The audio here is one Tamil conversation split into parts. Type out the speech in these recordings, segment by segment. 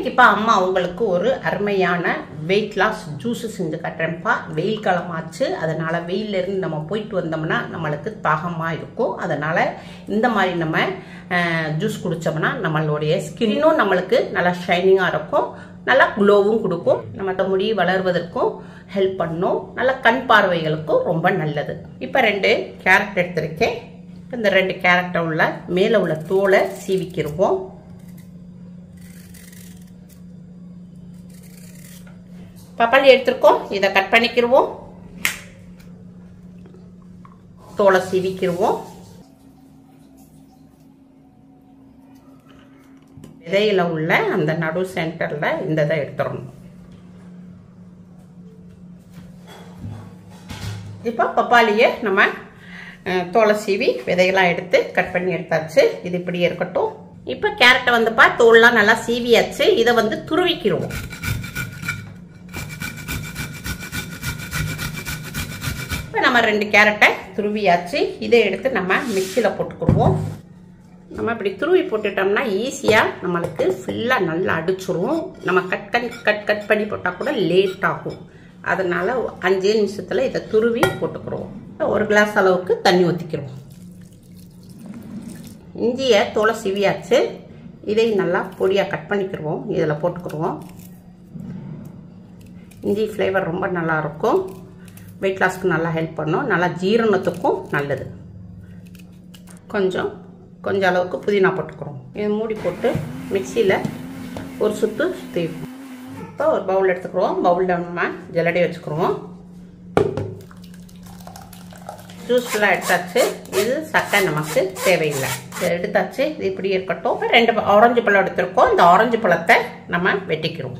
இன்னைக்குப்பா அம்மா உங்களுக்கு ஒரு அருமையான வெயிட் லாஸ் ஜூஸு செஞ்சு கட்டுறேன்ப்பா. வெயில் காலமாச்சு அதனால வெயில்ல இருந்து நம்ம போயிட்டு வந்தோம்னா நம்மளுக்கு தாகமாக இருக்கும். அதனால இந்த மாதிரி நம்ம ஜூஸ் குடிச்சோம்னா நம்மளுடைய ஸ்கின்னும் நம்மளுக்கு நல்லா ஷைனிங்காக இருக்கும். நல்லா க்ளோவும் கொடுக்கும். நம்ம முடி வளர்வதற்கும் ஹெல்ப் பண்ணும். நல்ல கண் பார்வைகளுக்கும் ரொம்ப நல்லது. இப்போ ரெண்டு கேரட் எடுத்திருக்கேன். இந்த ரெண்டு கேரட்டை உள்ள மேலே உள்ள தோலை சீவிக்கிருவோம். பப்பாளி எடுத்திருக்கோம். இதை கட் பண்ணிக்கிடுவோம் தோலை சிவிக்கிடுவோம் விதையில உள்ள அந்த நடு சென்டர்ல இந்த இதை எடுத்துடணும். இப்போ பப்பாளியை நம்ம தோலை சீவி விதையெல்லாம் எடுத்து கட் பண்ணி எடுத்தாச்சு. இது இப்படி இருக்கட்டும். இப்போ கேரட்டை வந்துப்பா தோல்லாம் நல்லா சீவியாச்சு. இதை வந்து துருவிக்கிடுவோம் நம்ம ரெண்டு கேரட்டை துருவியாச்சு. இதை எடுத்து நம்ம மிக்சியில் போட்டுக்கிடுவோம். நம்ம இப்படி துருவி போட்டுட்டோம்னா ஈஸியாக நம்மளுக்கு ஃபுல்லாக நல்லா அடிச்சிரும். நம்ம கட் கட் கட் கட் பண்ணி போட்டால் கூட லேட் ஆகும். அதனால் அஞ்சே நிமிஷத்தில் இதை துருவி போட்டுக்கிறோம் ஒரு கிளாஸ் அளவுக்கு தண்ணி ஊற்றிக்கிறோம் இஞ்சியை தோலை சிவியாச்சு. இதை நல்லா பொடியாக கட் பண்ணிக்கிடுவோம். இதில் போட்டுக்கிடுவோம். இஞ்சி ஃப்ளேவர் ரொம்ப நல்லாயிருக்கும் வெயிட் லாஸ்க்கு நல்லா ஹெல்ப் பண்ணும். நல்லா ஜீரணத்துக்கும் நல்லது. கொஞ்சம் கொஞ்சம் அளவுக்கு புதினா போட்டுக்கிறோம். இதை மூடி போட்டு மிக்சியில் ஒரு சுற்று சுற்றி இப்போ ஒரு பவுல் எடுத்துக்கிறோம். பவுலில் நம்ம ஜல்லடி வச்சுக்கிறோம். ஜூஸ் ஃபுல்லாக எடுத்தாச்சு. இது சட்டை நமக்கு தேவையில்லை. எடுத்தாச்சு. இது இப்படி இருக்கட்டும். ரெண்டு ஆரஞ்சு பழம் எடுத்திருக்கோம். இந்த ஆரஞ்சு பழத்தை நம்ம வெட்டிக்கிறோம்.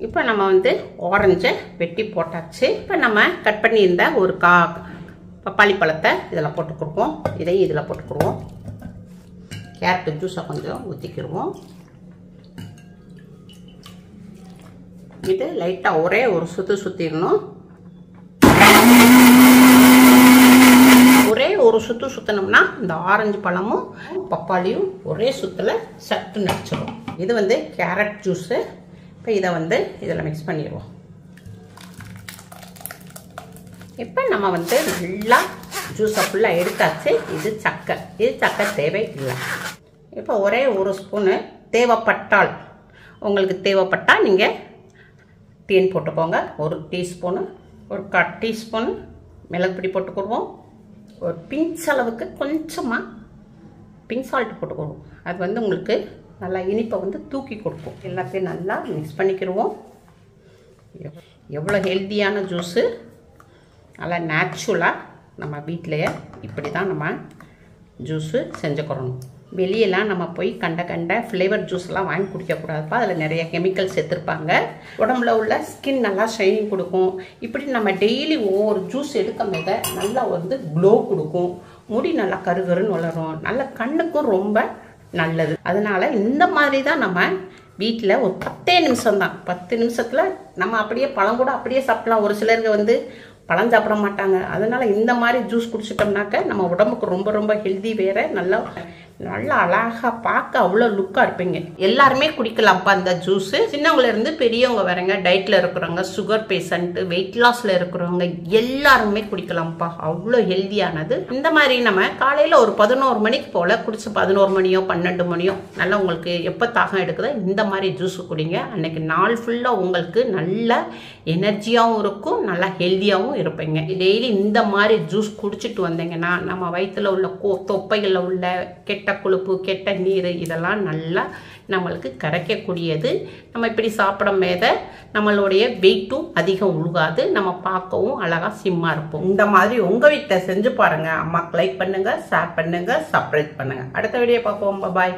இப்போ நம்ம வந்து ஆரஞ்சை வெட்டி போட்டாச்சு. இப்போ நம்ம கட் பண்ணியிருந்த ஒரு கா பப்பாளி பழத்தை இதில் போட்டுக்கிடுவோம் இதையும் இதில் போட்டுக்கிடுவோம் கேரட்டு ஜூஸை கொஞ்சம் ஊற்றிக்கிடுவோம் இது லைட்டாக ஒரே ஒரு சுத்து சுற்றிடணும் ஒரே ஒரு சுற்று சுற்றினோம்னா இந்த ஆரஞ்சு பழமும் பப்பாளியும் ஒரே சுற்றில் சட்டு நடிச்சிடும் இது வந்து கேரட் ஜூஸு இப்போ இதை வந்து இதில் மிக்ஸ் பண்ணிடுவோம். இப்போ நம்ம வந்து நல்லா ஜூஸை ஃபுல்லாக எடுத்தாச்சு. இது சக்கை. இது சக்கை தேவை இல்லை இப்போ ஒரே ஒரு ஸ்பூனு தேவைப்பட்டால் உங்களுக்கு தேவைப்பட்டால் நீங்கள் டீன் போட்டுக்கோங்க. ஒரு டீஸ்பூனு ஒரு கா டீஸ்பூனு மிளகுப்பொடி போட்டுக்கொடுவோம் ஒரு பிஞ்ச் அளவுக்கு கொஞ்சமாக பிங்க் சால்ட் போட்டுக்கிடுவோம் அது வந்து உங்களுக்கு நல்லா இனிப்பை வந்து தூக்கி கொடுக்கும். எல்லாத்தையும் நல்லா மிக்ஸ் பண்ணிக்கிடுவோம். எவ்வளோ ஹெல்த்தியான ஜூஸு நல்லா நேச்சுரலாக நம்ம வீட்டிலையே இப்படி தான் நம்ம ஜூஸு செஞ்சுக்கிறணும் வெளியெல்லாம் நம்ம போய் கண்ட கண்ட ஃப்ளேவர் ஜூஸ்லாம் வாங்கி குடிக்கக்கூடாதுப்பா. அதில் நிறைய கெமிக்கல்ஸ் சேர்த்துருப்பாங்க. உடம்புல உள்ள ஸ்கின் நல்லா ஷைனிங் கொடுக்கும். இப்படி நம்ம டெய்லி ஒவ்வொரு ஜூஸ் எடுக்கும் போத நல்லா வந்து க்ளோ கொடுக்கும். முடி நல்லா கருகருன்னு வளரும். நல்ல கண்ணுக்கும் ரொம்ப நல்லது. அதனால இந்த மாதிரி தான் நம்ம வீட்டில் ஒரு பத்தே நிமிஷம் தான் பத்து நிமிஷத்தில் நம்ம அப்படியே பழம் கூட அப்படியே சாப்பிடலாம். ஒரு சிலருக்கு வந்து பழம் சாப்பிட மாட்டாங்க. அதனால இந்த மாதிரி ஜூஸ் குடிச்சிட்டோம்னாக்க நம்ம உடம்புக்கு ரொம்ப ரொம்ப ஹெல்தி வேற. நல்லா நல்லா அழகா பார்க்க அவ்வளோ லுக்காக இருப்பீங்க. எல்லாருமே குடிக்கலாம்ப்பா அந்த ஜூஸு சின்னவங்கள இருந்து பெரியவங்க வரங்க டயட்டில் இருக்கிறவங்க சுகர் பேஷண்ட்டு வெயிட் லாஸில் இருக்கிறவங்க எல்லாருமே குடிக்கலாம்ப்பா. அவ்வளோ ஹெல்தியானது இந்த மாதிரி நம்ம காலையில் ஒரு பதினோரு மணிக்கு போல் குடிச்சு பதினோரு மணியோ பன்னெண்டு மணியோ நல்லா உங்களுக்கு எப்போ தாகம் எடுக்குதோ இந்த மாதிரி ஜூஸ் குடிங்க. அன்னைக்கு நாள் ஃபுல்லாக உங்களுக்கு நல்ல எனர்ஜியாகவும் இருக்கும் நல்லா ஹெல்த்தியாகவும் இருப்பீங்க. டெய்லி இந்த மாதிரி ஜூஸ் குடிச்சிட்டு வந்தீங்கன்னா நம்ம வயிற்றுல உள்ள கோ தொப்பைகளில் உள்ள கெட்ட கெட்ட கொழுப்பு கெட்ட நீர் இதெல்லாம் நல்லா நம்மளுக்கு கரைக்கக்கூடியது. நம்ம இப்படி சாப்பிடும் மேத நம்மளுடைய வெயிட்டும் அதிகம் உழுகாது. நம்ம பார்க்கவும் அழகாக சிம்மாக இருப்போம். இந்த மாதிரி உங்கள் வீட்டை செஞ்சு பாருங்கள் அம்மாவுக்கு லைக் பண்ணுங்கள் ஷேர் பண்ணுங்கள் சப்ஸ்கிரைப் பண்ணுங்கள் அடுத்த வீடியோ பார்ப்போம். பாய்